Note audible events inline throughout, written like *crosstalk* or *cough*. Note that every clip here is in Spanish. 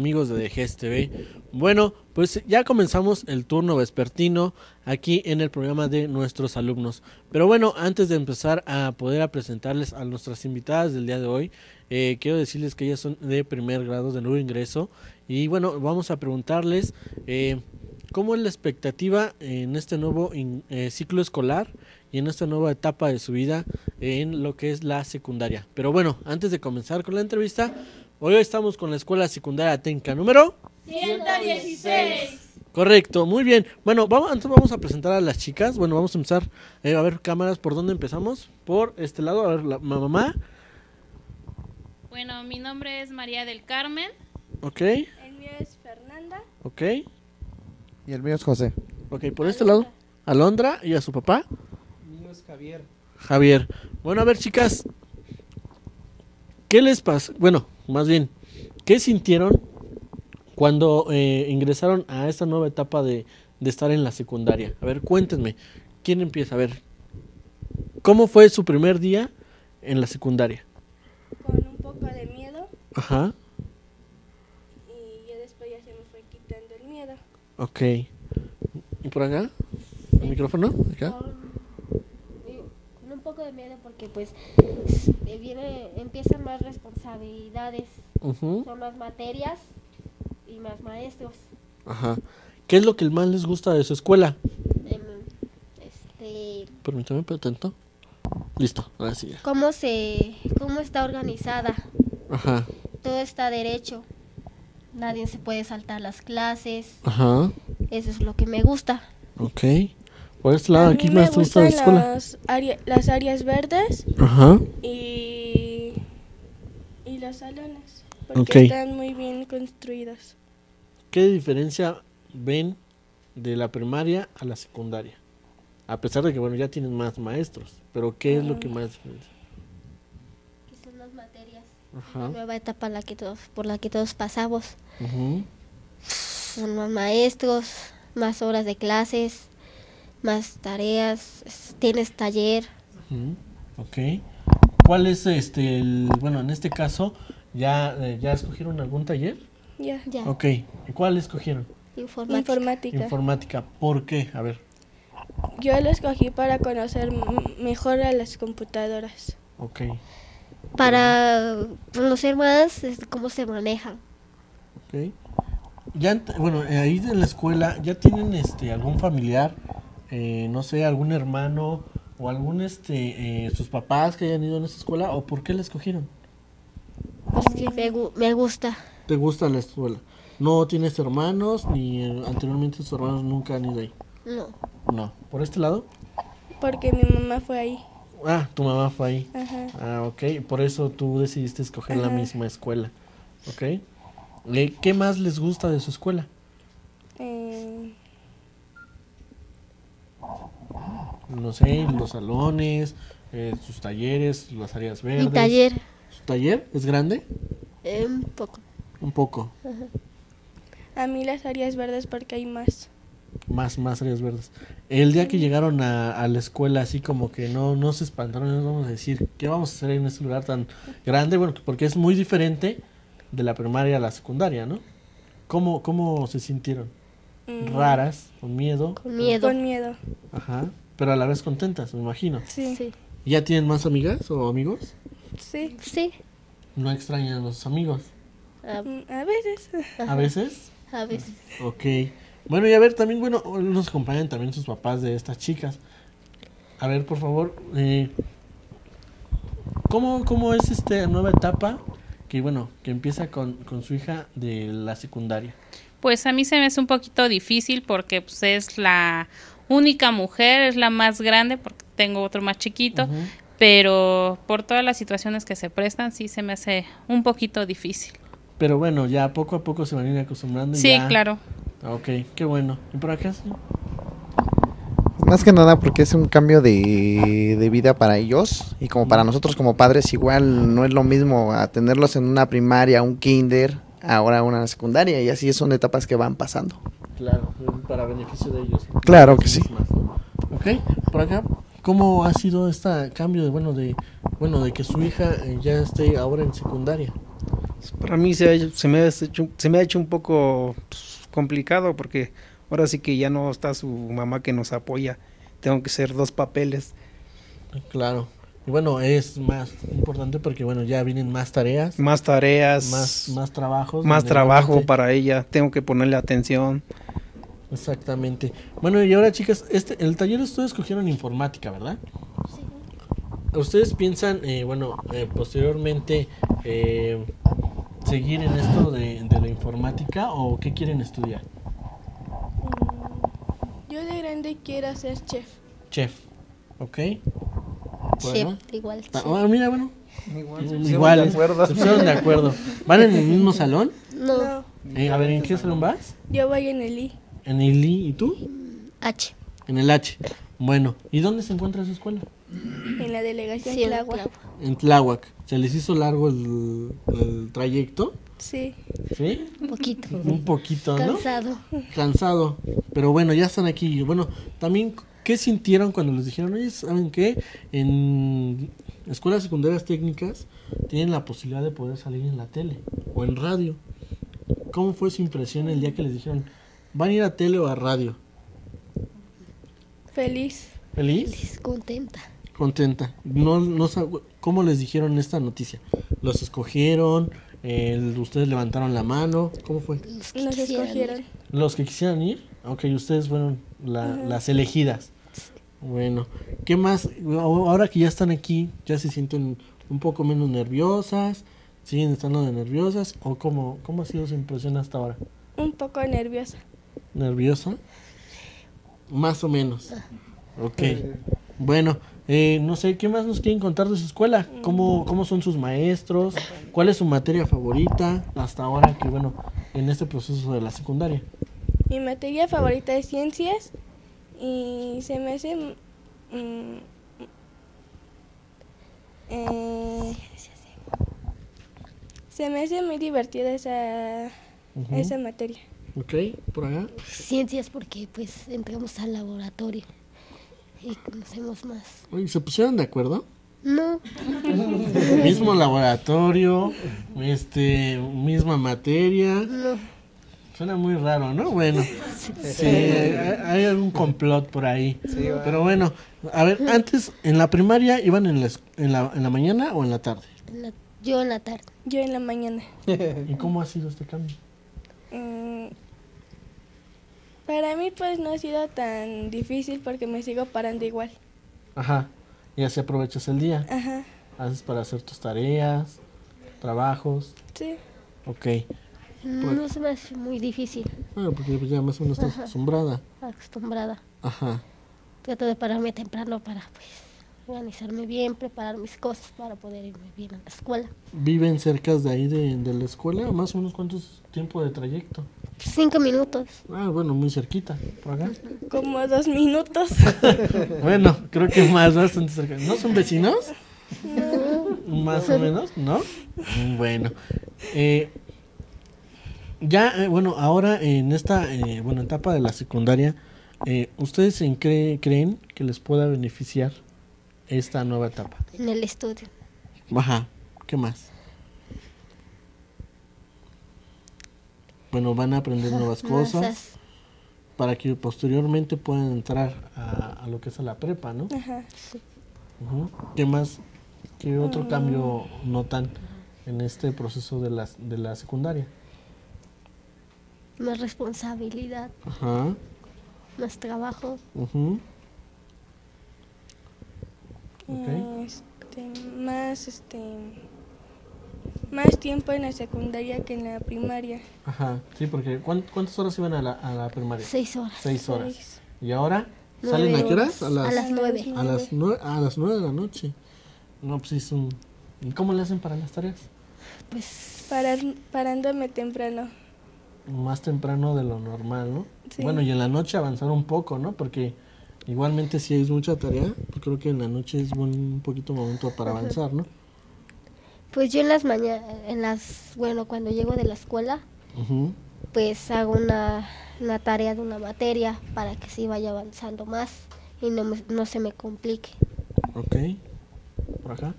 amigos de DGS TV. Bueno, pues ya comenzamos el turno vespertino aquí en el programa de nuestros alumnos. Pero bueno, antes de empezar a poder presentarles a nuestras invitadas del día de hoy, eh, quiero decirles que ellas son de primer grado de nuevo ingreso. Y bueno, vamos a preguntarles eh, cómo es la expectativa en este nuevo eh, ciclo escolar y en esta nueva etapa de su vida en lo que es la secundaria. Pero bueno, antes de comenzar con la entrevista, hoy estamos con la escuela secundaria Tenca número 116. Correcto, muy bien. Bueno, vamos, antes vamos a presentar a las chicas. Bueno, vamos a empezar eh, a ver cámaras. ¿Por dónde empezamos? Por este lado, a ver, la ma- mamá. Bueno, mi nombre es María del Carmen. Ok, El mío es Fernanda. ok, Y el mío es José. ok. Por este lado, Alondra y a su papá, mío es Javier. Javier. Bueno, a ver, chicas. ¿Qué les pasó? Bueno, más bien, ¿qué sintieron cuando eh, ingresaron a esta nueva etapa de, de estar en la secundaria? A ver, cuéntenme. ¿Quién empieza? A ver, ¿cómo fue su primer día en la secundaria? Con un poco de miedo. Ajá, Y ya después ya se me fue quitando el miedo. ok. ¿Y por acá? ¿El micrófono? ¿Acá? Poco de miedo porque pues viene empiezan más responsabilidades Ujú, son más materias y más maestros Ajá. ¿Qué es lo que más les gusta de su escuela? Em, este Permítame, atento. Listo, ahora sí. cómo se cómo está organizada Ajá, todo está derecho nadie se puede saltar las clases ajá. eso es lo que me gusta Ok. Por este lado, A aquí mí me más te gusta la gustan escuela. las, área- las áreas verdes Ajá. y, y los salones. Porque están muy bien construidos. ¿Qué diferencia ven de la primaria a la secundaria? A pesar de que, bueno, ya tienen más maestros. Pero ¿qué es lo que más diferencia? que son las materias Ajá. nueva etapa la que todos por la que todos pasamos son más maestros, más horas de clases, más tareas, es- tienes taller. Ok. ¿Cuál es este, el, bueno, en este caso, ya, eh, ya escogieron algún taller? Ya. Ya, Ok. ¿Y cuál escogieron? informática. Informática. Informática. ¿Por qué? A ver. Yo lo escogí para conocer mejor a las computadoras. Ok. Para conocer más cómo se manejan. Ok. Ya, bueno, eh, ahí en la escuela, ¿ya tienen este algún familiar, eh, no sé, algún hermano o algún, este, eh, sus papás que hayan ido en esa escuela? ¿O por qué la escogieron? Pues que me, gu- me gusta. ¿Te gusta la escuela? ¿No tienes hermanos ni eh, anteriormente tus hermanos nunca han ido ahí? No, No. ¿Por este lado? Porque mi mamá fue ahí. Ah, tu mamá fue ahí. Ajá. Ah, ok. Por eso tú decidiste escoger la misma escuela. Ok. Eh, ¿Qué más les gusta de su escuela? Eh, No sé, los salones, eh, sus talleres, las áreas verdes. mi taller, ¿Su taller es grande? eh, un poco. Un poco. a mí las áreas verdes porque hay más. Más, más áreas verdes. El día que llegaron a, a la escuela, así como que no, no se espantaron, no vamos a decir, ¿qué vamos a hacer en este lugar tan grande? Bueno, porque es muy diferente de la primaria a la secundaria, ¿no? ¿Cómo, cómo se sintieron? Mm, Raras, con miedo, Con miedo. Con miedo. ajá, pero a la vez contentas, me imagino. Sí. Sí. ¿Ya tienen más amigas o amigos? Sí. Sí, No extrañan a los amigos. a, Mm, A veces. A veces. a veces. Ok. Bueno, y a ver, también, bueno, nos acompañan también sus papás de estas chicas. A ver, por favor, eh, ¿cómo, ¿cómo es esta nueva etapa que, bueno, que empieza con, con su hija de la secundaria? Pues a mí se me hace un poquito difícil porque pues, es la única mujer, es la más grande porque tengo otro más chiquito, pero por todas las situaciones que se prestan sí se me hace un poquito difícil. Pero bueno, ya poco a poco se van a ir acostumbrando. y Sí, ya- claro. Ok, qué bueno. ¿Y por acá? sí? Más que nada porque es un cambio de, de vida para ellos y como para nosotros como padres igual no es lo mismo a tenerlos en una primaria, un kinder, ahora una secundaria y así son etapas que van pasando. Claro, para beneficio de ellos. Claro que sí. ¿no? Ok, por acá, ¿cómo ha sido este cambio de, bueno, de, bueno, de que su hija eh, ya esté ahora en secundaria? Para mí se, ha hecho- se, me ha hecho, se me ha hecho un poco pues, complicado porque ahora sí que ya no está su mamá que nos apoya. Tengo que hacer dos papeles. Claro. Y bueno, es más importante porque bueno, ya vienen más tareas, Más tareas, más, más trabajos. más trabajo para ella. Tengo que ponerle atención. Exactamente. Bueno, y ahora chicas, este, el taller ustedes escogieron informática, ¿verdad? ¿Ustedes piensan, eh, bueno, eh, posteriormente eh, seguir en esto de, de la informática o qué quieren estudiar? Yo de grande quiero ser chef. Chef, ¿ok? Por Chef, igual. Ah, chef. ah, mira, bueno, Igual, igual, se pusieron de acuerdo. ¿Van en el mismo salón? No, No, Eh, a ver, ¿en qué salón vas? yo voy en el I. ¿En el I y tú? H. En el H. Bueno, ¿y dónde se encuentra su escuela? En la delegación Sí, en Tláhuac. En Tláhuac. ¿Se les hizo largo el, el trayecto? Sí. ¿Sí? Un poquito. Un poquito, ¿no? Cansado. Cansado. Pero bueno, ya están aquí. Bueno, también, ¿qué sintieron cuando les dijeron, oye, ¿saben qué? En escuelas secundarias técnicas tienen la posibilidad de poder salir en la tele o en radio. ¿Cómo fue su impresión el día que les dijeron, van a ir a tele o a radio? Feliz. ¿Feliz? Feliz, contenta. Contenta. No, no ¿Cómo les dijeron esta noticia? ¿Los escogieron? Eh, ¿Ustedes levantaron la mano? ¿Cómo fue? Los que Nos quisieran escogieron. ir. Los que quisieran ir, ok, ustedes fueron la- las elegidas. Bueno, ¿qué más? Ahora que ya están aquí, ¿ya se sienten un poco menos nerviosas? ¿Siguen estando de nerviosas? ¿O cómo, cómo ha sido su impresión hasta ahora? Un poco nerviosa. ¿Nerviosa? Más o menos. Ok. Bueno, eh, no sé, ¿qué más nos quieren contar de su escuela? ¿Cómo, ¿Cómo son sus maestros? ¿Cuál es su materia favorita hasta ahora que, bueno, en este proceso de la secundaria? Mi materia favorita es ciencias y se me hace... mm, eh, se me hace muy divertida esa, esa materia. Ok, por acá. Ciencias porque pues entramos al laboratorio y conocemos más. ¿se pusieron de acuerdo? No, *laughs* Mismo laboratorio, este, misma materia. no. Suena muy raro, ¿no? Bueno, sí, hay, hay algún complot por ahí. Pero bueno, a ver, antes, ¿en la primaria iban en la, en la, en la mañana o en la tarde? La- yo en la tarde. Yo en la mañana. ¿Y cómo ha sido este cambio? Mm, para mí pues no ha sido tan difícil porque me sigo parando igual. Ajá, y así aprovechas el día. Ajá, Haces para hacer tus tareas, trabajos. sí. Ok, No se me hace muy difícil, bueno, porque pues ya más o menos estás acostumbrada. acostumbrada. Ajá, Trato de pararme temprano para pues organizarme bien, preparar mis cosas para poder irme bien a la escuela. ¿viven cerca de ahí de, de la escuela? ¿Más o menos cuántos tiempo de trayecto? Cinco minutos. Ah, bueno, muy cerquita, por acá. Como dos minutos. *laughs* Bueno, creo que más, bastante cerca. ¿No son vecinos? Más o menos, ¿no? Bueno. Eh, ya, eh, bueno, ahora en esta eh, bueno, etapa de la secundaria, eh, ¿ustedes en cree- creen que les pueda beneficiar esta nueva etapa? En el estudio. Ajá, ¿qué más? Bueno, van a aprender nuevas *laughs* cosas Masas. para que posteriormente puedan entrar a, a lo que es a la prepa, ¿no? Ajá. ¿Qué más? ¿Qué otro cambio notan en este proceso de la, de la secundaria? Más responsabilidad, Ajá. más trabajo. ujú. Este, más este más tiempo en la secundaria que en la primaria. Ajá. Sí, porque ¿cuán- ¿cuántas horas iban a la, a la primaria? Seis horas. Seis horas. Seis. ¿Y ahora? Nueve ¿Salen a qué horas. A las, A las nueve. a las nueve, a las nueve de la noche. No, pues es un... ¿Y cómo le hacen para las tareas? Pues Parar, parándome temprano. Más temprano de lo normal, ¿no? Sí. Bueno, y en la noche avanzar un poco, ¿no? Porque igualmente si es mucha tarea, pues creo que en la noche es buen, un poquito momento para avanzar, ¿no? Pues yo en las mañanas, en las, bueno, cuando llego de la escuela, Ujú. pues hago una, una tarea de una materia para que sí vaya avanzando más y no, me- no se me complique. Ok. Por acá.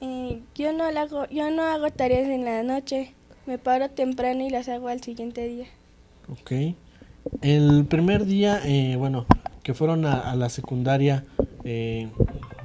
Eh, yo no la hago, yo no hago tareas en la noche. Me paro temprano y las hago al siguiente día. Ok. El primer día, eh, bueno, que fueron a, a la secundaria, eh,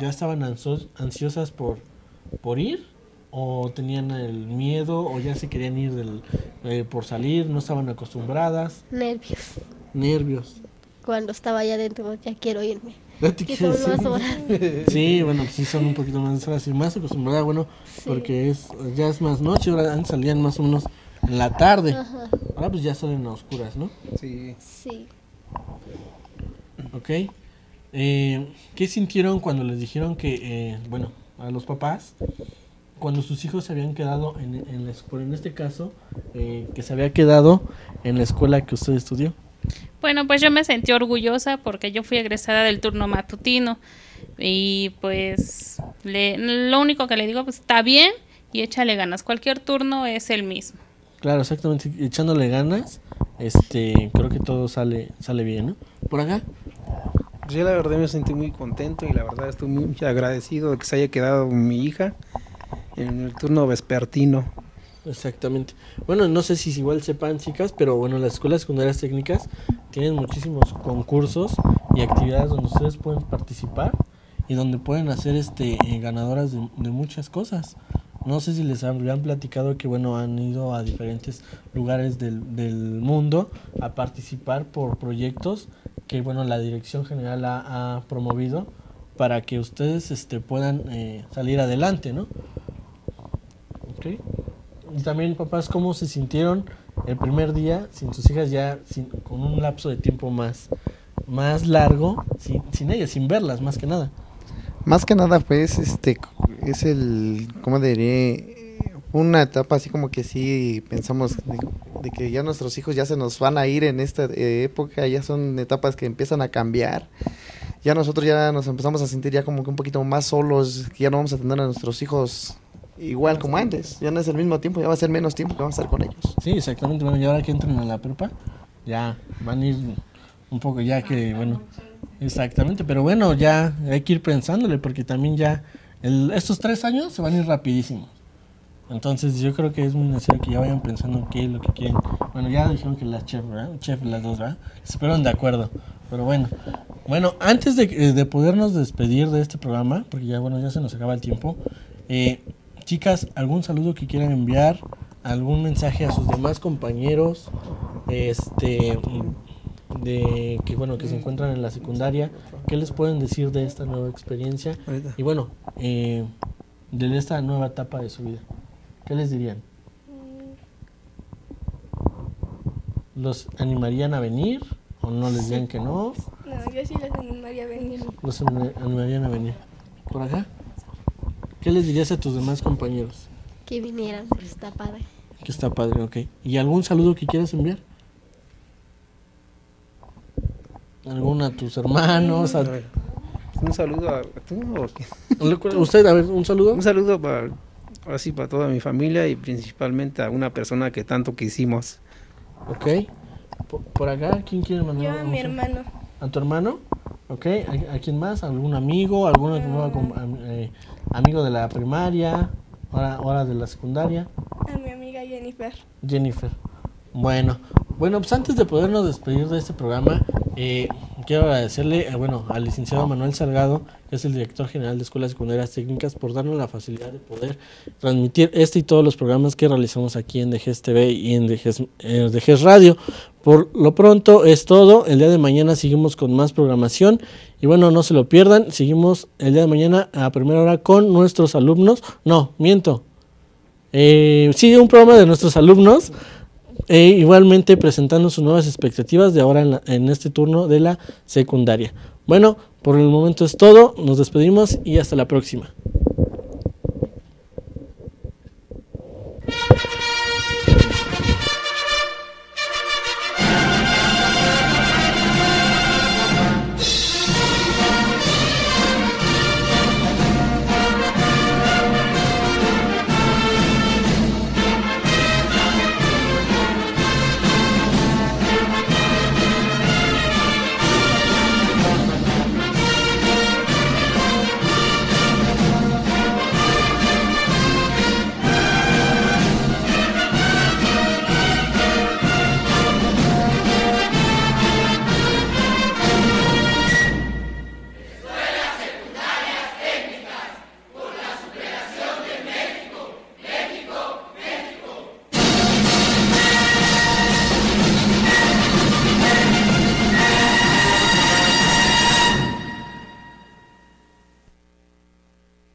¿ya estaban ansiosas por, por ir? ¿O tenían el miedo? ¿O ya se querían ir del, eh, por salir? ¿No estaban acostumbradas? Nervios. Nervios. Cuando estaba allá adentro, ya quiero irme. ¿Ya te Que son más horas. *laughs* Sí, bueno, pues sí son un poquito más horas y más acostumbrada, bueno, porque es ya es más noche, ahora antes salían más o menos en la tarde. Ajá. Ahora pues ya salen a oscuras, ¿no? Sí. Sí. Ok. Eh, ¿Qué sintieron cuando les dijeron que, eh, bueno, a los papás, cuando sus hijos se habían quedado en, en la escuela, en este caso, eh, que se había quedado en la escuela que usted estudió? Bueno, pues yo me sentí orgullosa porque yo fui egresada del turno matutino y pues le- lo único que le digo pues está bien y échale ganas. Cualquier turno es el mismo. Claro, exactamente, echándole ganas, este, creo que todo sale, sale bien, ¿no? Por acá. Pues Yo la verdad me sentí muy contento y la verdad estoy muy agradecido de que se haya quedado mi hija en el turno vespertino. Exactamente. Bueno, no sé si igual sepan, chicas, pero bueno, las escuelas secundarias técnicas tienen muchísimos concursos y actividades donde ustedes pueden participar y donde pueden hacer este eh, ganadoras de muchas cosas. No sé si les habían platicado que bueno han ido a diferentes lugares del, del mundo a participar por proyectos que bueno la dirección general ha, ha promovido para que ustedes este puedan eh, salir adelante, ¿no? Ok. Y también, papás, ¿cómo se sintieron el primer día sin sus hijas ya sin, con un lapso de tiempo más, más largo, sin, sin ellas, sin verlas, más que nada? Más que nada, pues, este, es el, ¿cómo diré? Una etapa así como que sí pensamos de, de que ya nuestros hijos ya se nos van a ir en esta eh, época, ya son etapas que empiezan a cambiar. Ya nosotros ya nos empezamos a sentir ya como que un poquito más solos, que ya no vamos a tener a nuestros hijos igual como antes. Ya no es el mismo tiempo, ya va a ser menos tiempo que vamos a estar con ellos. Sí, exactamente. Bueno, y ahora que entran a la prepa, ya van a ir un poco ya que, bueno, exactamente. Pero bueno, ya hay que ir pensándole porque también ya estos tres años se van a ir rapidísimo. Entonces yo creo que es muy necesario que ya vayan pensando en qué es lo que quieren. Bueno, ya dijeron que las chef, las dos. Se fueron de acuerdo. Pero bueno. Bueno, antes de, eh, de podernos despedir de este programa, porque ya bueno, ya se nos acaba el tiempo, eh, chicas, ¿algún saludo que quieran enviar? ¿Algún mensaje a sus demás compañeros? Este de que bueno que se encuentran en la secundaria qué les pueden decir de esta nueva experiencia y bueno eh, de esta nueva etapa de su vida qué les dirían los animarían a venir o no les dirían que no No, yo sí los animaría a venir. los ani- animarían a venir por acá qué les dirías a tus demás compañeros Que vinieran, pues está padre. que está padre ok. Y algún saludo que quieras enviar algún a tus hermanos a- A ver, Un saludo a, ¿tú o qué? usted a ver un saludo Un saludo para así para toda mi familia y principalmente a una persona que tanto quisimos. Ok. Por, por acá, ¿quién quiere mandar? Yo a mi hermano. ¿A tu hermano? Ok. ¿A, a quién más? ¿Algún amigo? ¿Algún nuevo com- am- eh, amigo de la primaria? Ahora, ahora de la secundaria? A mi amiga Jennifer. Jennifer. Bueno, bueno, pues antes de podernos despedir de este programa, eh, quiero agradecerle, eh, bueno, al licenciado Manuel Salgado, que es el director general de Escuelas Secundarias Técnicas, por darnos la facilidad de poder transmitir este y todos los programas que realizamos aquí en DGES TV y en DGES, eh, DGES Radio. Por lo pronto es todo. El día de mañana seguimos con más programación. Y bueno, no se lo pierdan. Seguimos el día de mañana a primera hora con nuestros alumnos. No, miento. Eh, sí, un programa de nuestros alumnos. E igualmente presentando sus nuevas expectativas de ahora en, en este turno de la secundaria. Bueno, por el momento es todo. Nos despedimos y hasta la próxima.